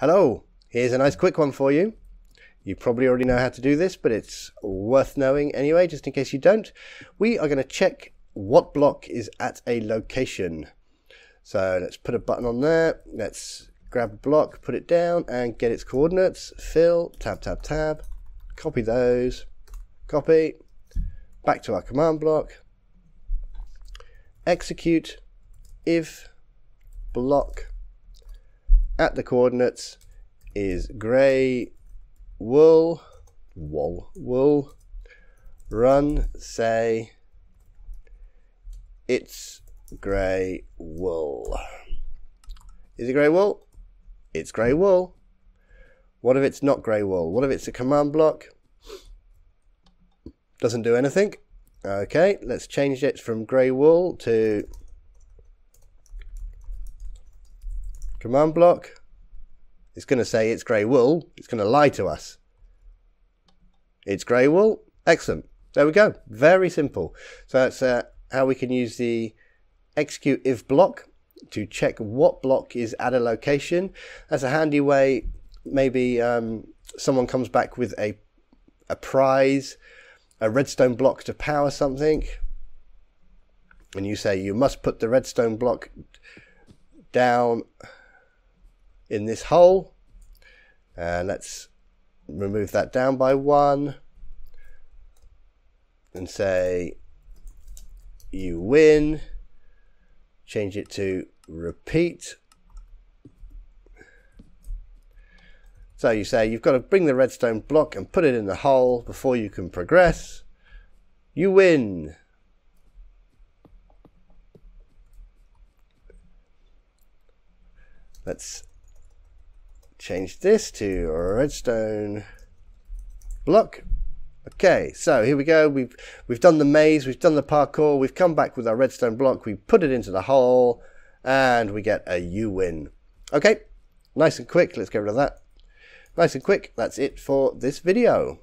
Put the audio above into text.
Hello, here's a nice quick one for you. You probably already know how to do this, but it's worth knowing anyway, just in case you don't. We are going to check what block is at a location. So let's put a button on there. Let's grab a block, put it down, and get its coordinates. Fill, tab, tab, tab. Copy those. Copy. Back to our command block. Execute if block at the coordinates is grey wool wool wool run say. It's grey wool. Is it grey wool? It's grey wool. What if it's not grey wool? What if it's a command block? Doesn't do anything? Okay let's change it from grey wool to command block. It's going to say it's grey wool. It's going to lie to us. It's grey wool. Excellent. There we go. Very simple. So that's uh, how we can use the execute if block to check what block is at a location. That's a handy way. Maybe um, someone comes back with a a prize, a redstone block to power something, and you say you must put the redstone block down in this hole. And let's remove that down by one and say you win. Change it to repeat. So you say you've got to bring the redstone block and put it in the hole before you can progress. You win. Let's change this to redstone block. Okay, so here we go. We've we've done the maze, we've done the parkour, we've come back with our redstone block, we put it into the hole, and we get a U win. Okay, nice and quick. Let's get rid of that. Nice and quick. That's it for this video.